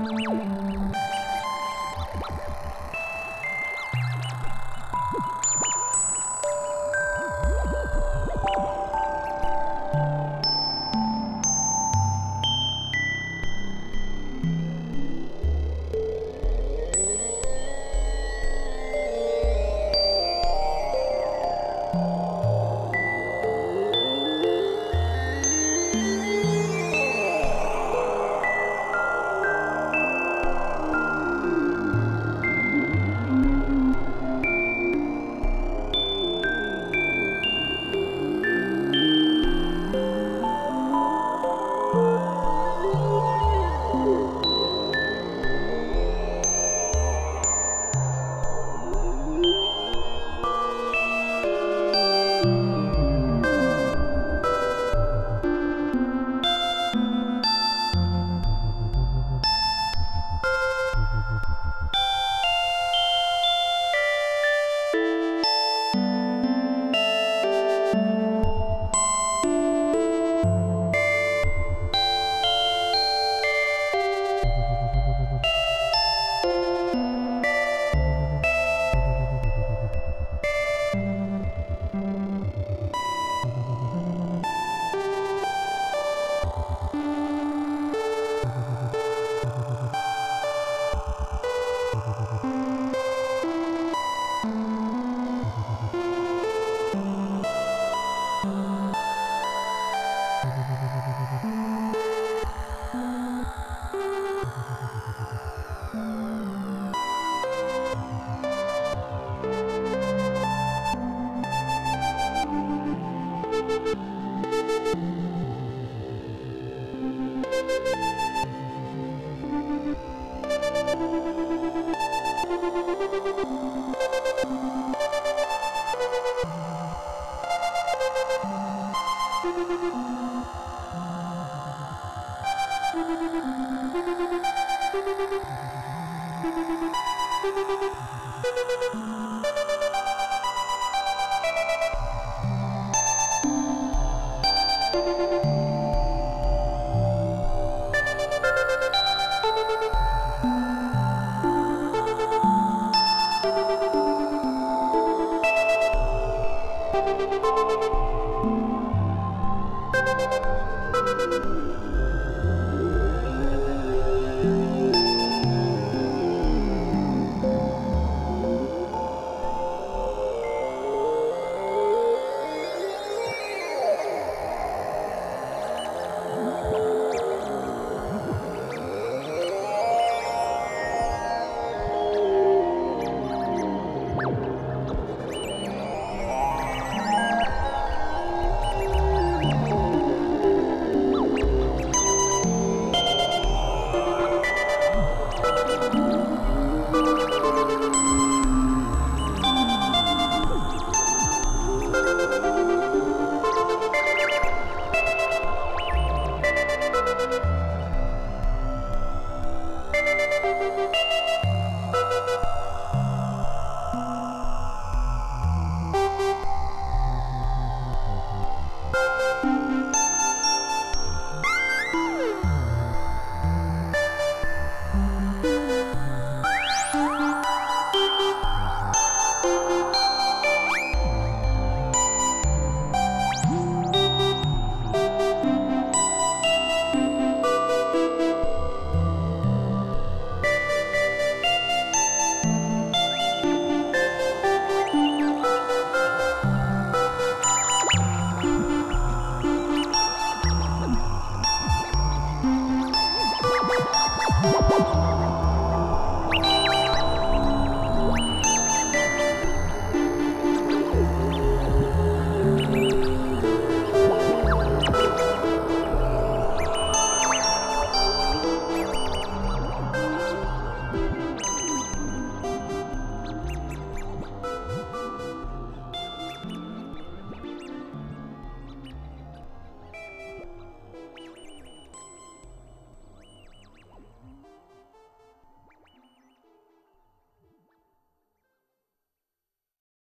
うん。You